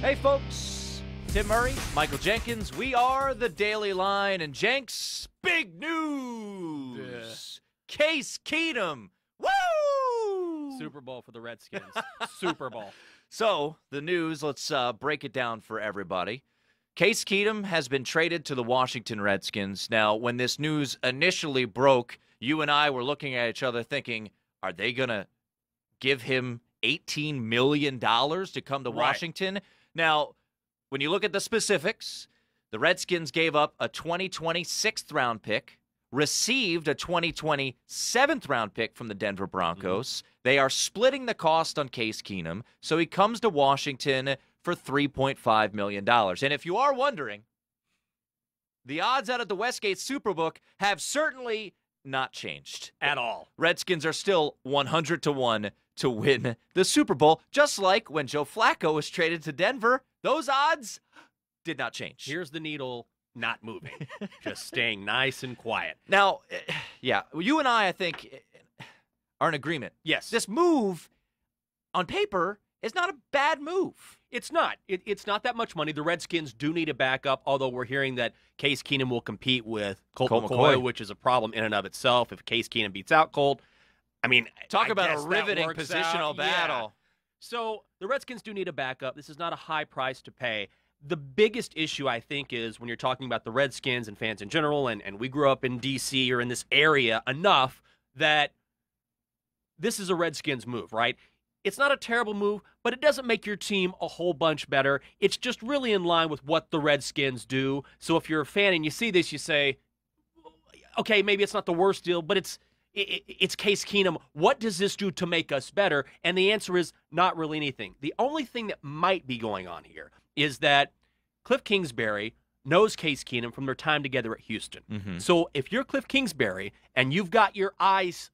Hey, folks. Tim Murray, Michael Jenkins. We are the Daily Line. And Jenks, big news. Case Keenum. Woo! Super Bowl for the Redskins. Super Bowl. So, the news, let's uh, break it down for everybody. Case Keenum has been traded to the Washington Redskins. Now, when this news initially broke, you and I were looking at each other thinking, are they going to give him $18 million to come to Right. Washington? Now, when you look at the specifics, the Redskins gave up a 2020 sixth round pick, received a 2020 seventh round pick from the Denver Broncos. Mm-hmm. They are splitting the cost on Case Keenum, so he comes to Washington for $3.5 million. And if you are wondering, the odds out of the Westgate Superbook have certainly not changed. At all. Redskins are still 100 to 1 to win the Super Bowl, just like when Joe Flacco was traded to Denver. Those odds did not change. Here's the needle not moving, just staying nice and quiet. Now, eh, yeah, you and I, I think, eh, are in agreement. Yes. This move on paper is not a bad move. It's not. It, it's not that much money. The Redskins do need a backup, although we're hearing that Case Keenum will compete with Colt, Colt McCoy, McCoy. which is a problem in and of itself. If Case Keenum beats out Colt, I mean, Talk I about a riveting positional out. Yeah. battle. So the Redskins do need a backup. This is not a high price to pay. The biggest issue, I think, is when you're talking about the Redskins and fans in general, and, and we grew up in D.C. or in this area enough that this is a Redskins move, right? It's not a terrible move, but it doesn't make your team a whole bunch better. It's just really in line with what the Redskins do. So if you're a fan and you see this, you say, okay, maybe it's not the worst deal, but it's it's Case Keenum. What does this do to make us better? And the answer is not really anything. The only thing that might be going on here is that Cliff Kingsbury knows Case Keenum from their time together at Houston. Mhm. So if you're Cliff Kingsbury and you've got your eyes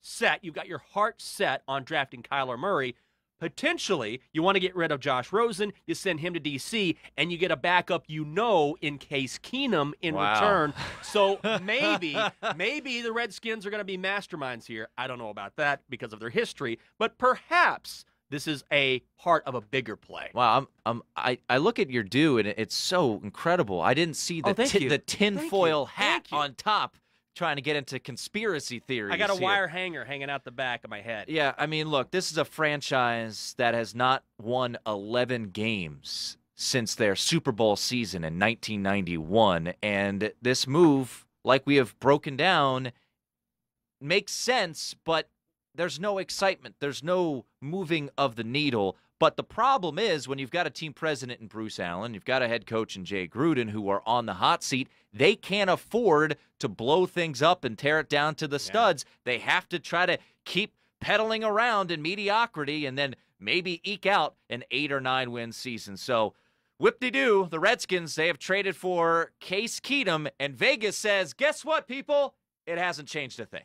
set, you've got your heart set on drafting Kyler Murray, potentially you want to get rid of Josh Rosen, you send him to DC, and you get a backup you know in Case Keenum in Wow. return. So maybe, maybe the Redskins are going to be masterminds here. I don't know about that because of their history, but perhaps this is a part of a bigger play. Wow, I'm, I'm, I, I look at your do and it's so incredible. I didn't see oh, the Oh, ti- the tinfoil hat on top, trying to get into conspiracy theories. I got a here. wire hanger hanging out the back of my head. Yeah, I mean, look, this is a franchise that has not won 11 games since their Super Bowl season in 1991. And this move, like we have broken down, makes sense, but there's no excitement. There's no moving of the needle. But the problem is when you've got a team president in Bruce Allen, you've got a head coach in Jay Gruden who are on the hot seat, they can't afford to blow things up and tear it down to the studs. They have to try to keep pedaling around in mediocrity and then maybe eke out an eight or nine win season. So, whip de doo, the Redskins, they have traded for Case Keenum, and Vegas says, guess what, people? It hasn't changed a thing.